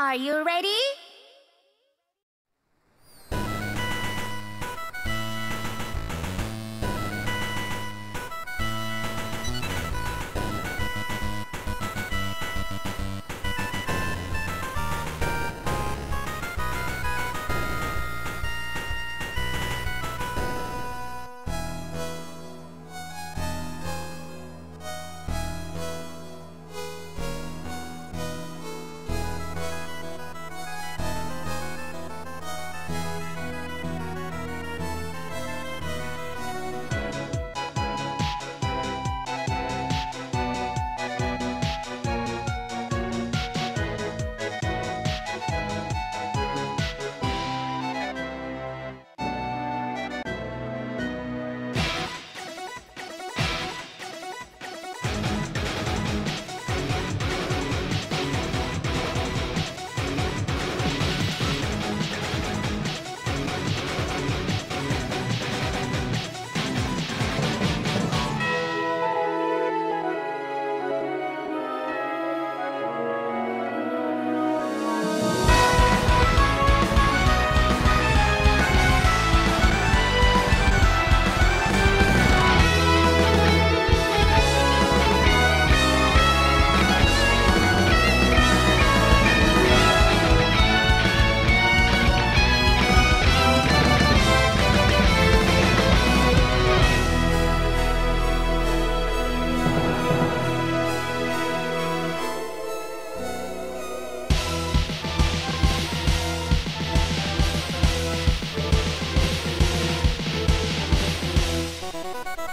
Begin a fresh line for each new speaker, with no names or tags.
Are you ready? you.